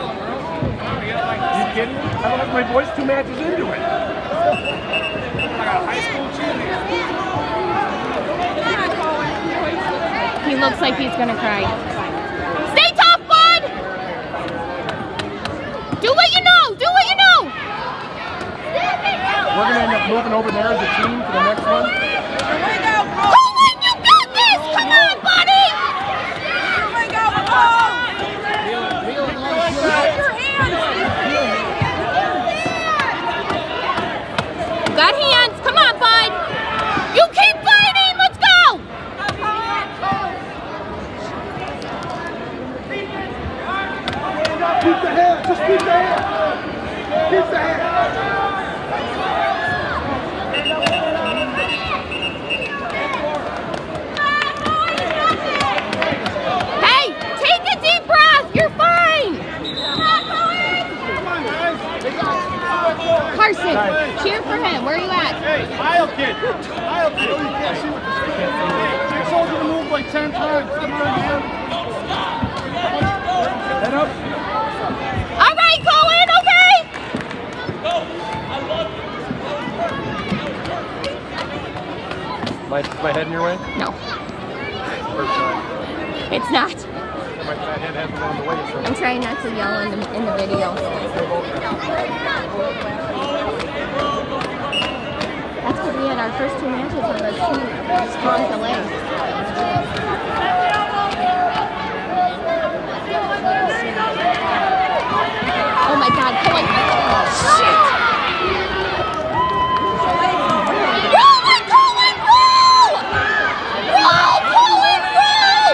bro. You kidding? I my voice two matches into it. I got high school cheerleader. He looks like he's gonna cry. Stay tough, bud! Do what you know! Do what you know! We're gonna end up moving over there as a team for the next one. Hands. Come on, bud. You keep fighting. Let's go. Keep the. Just keep the. Keep the. Hey, take a deep breath. You're fine. Carson, cheer for him. Where are you at? Hey, aisle kid. Aisle kid. Oh, you can't see what Hey, I told you to move like 10 times. Come on, man. Head up. All right, Colin. Okay. My, my head in your way? No, it's not. I'm trying not to yell in the, in the video. That's because we had our first two matches with a two strong delay. Oh my god, Colin. Shit! Roll it, Colin, roll! Roll, Colin, roll!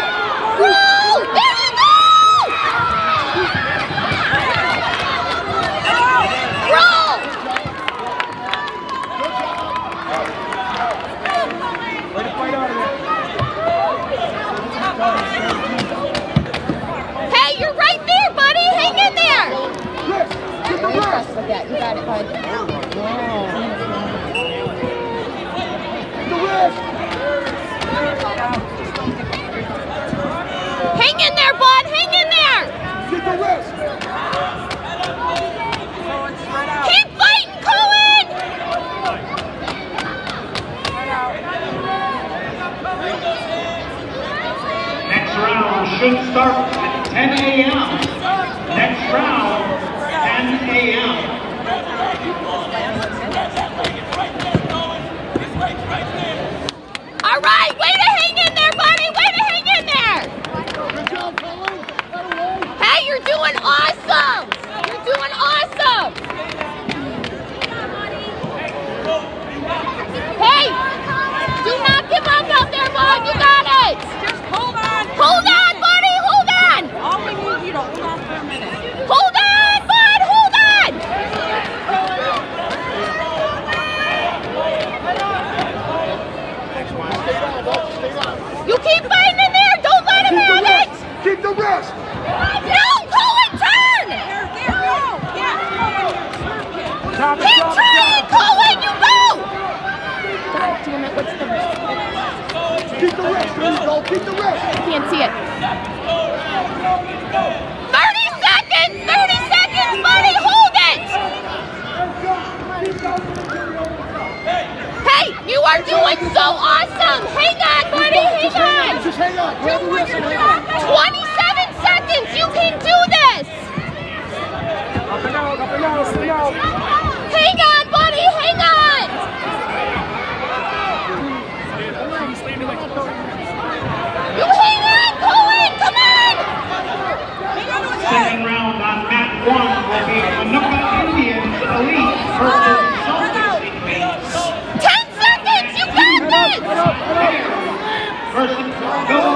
Roll! There you go! Roll! Way to fight out of it. Hey, you're right there, buddy. Hang in there. Chris, get the Really rest. impressed with that. You got it, bud. The. Hang in there, bud. Hang in there. Get the rest. Keep fighting, Colin. Next round should start at 10 a.m. Next round, 10 a.m. All right, way to hang in there, buddy. Way to hang in there. Good job, Colin. Hey, you're doing awesome. You're doing awesome. Hey, do not give up out there, bud. You got it. Just hold on. Hold on, buddy. Hold on. All we need you to hold on for a minute. Hold on, bud. Hold on. Stay down, Bob. Stay down. You keep fighting in there. Don't let him Keep the have it. rest. Keep the rest. No, Colin, turn. There, there, go. Yeah, Colin. Top it, Keep top it, trying, top Colin. You go. God damn it. What's the it. Keep the rest. Go. Keep the rest. I can't see it. 30 seconds! 30 seconds, buddy! Hold it! Hey, you are doing so awesome! Hang on, buddy! Hang on. on! Just hang on. Grab the wrist and hang on. person. Go